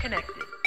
disconnected.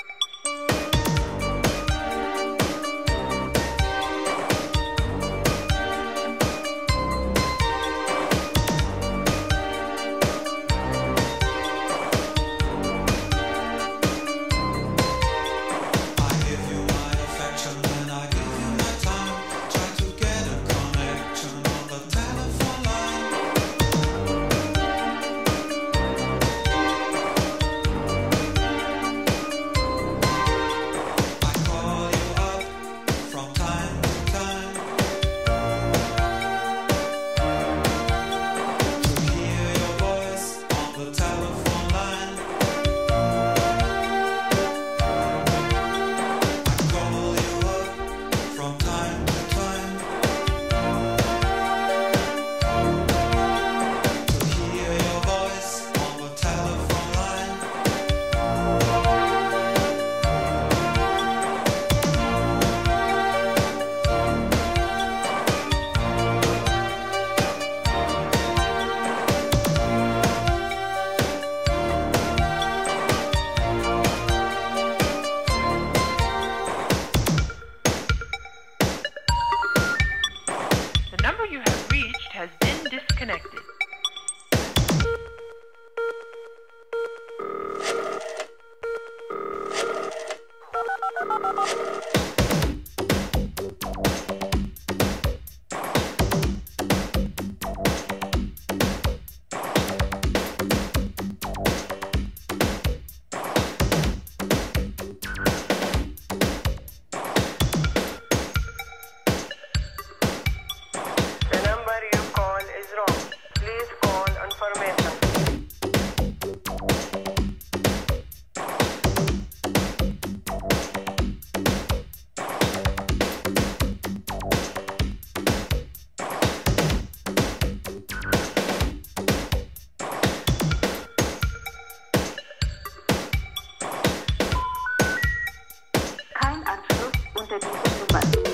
Anschluss unter dieser Nummer.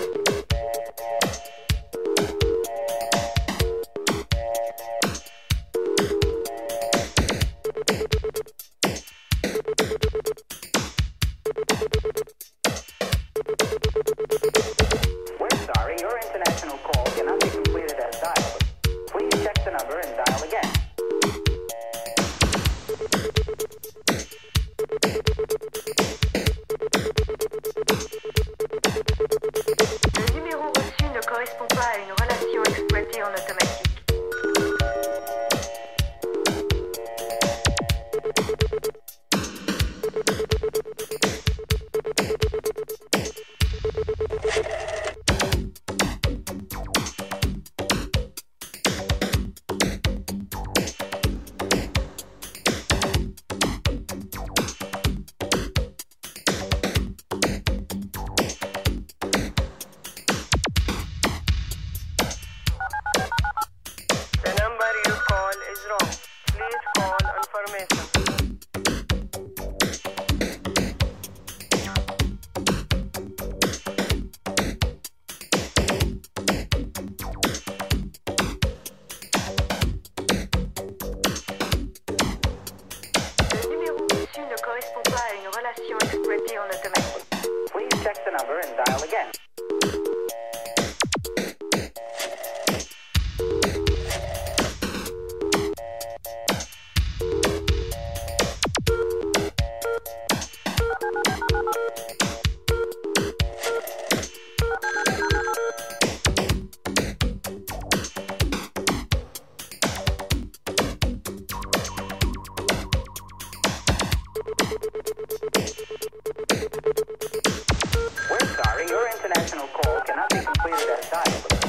Again. Understand.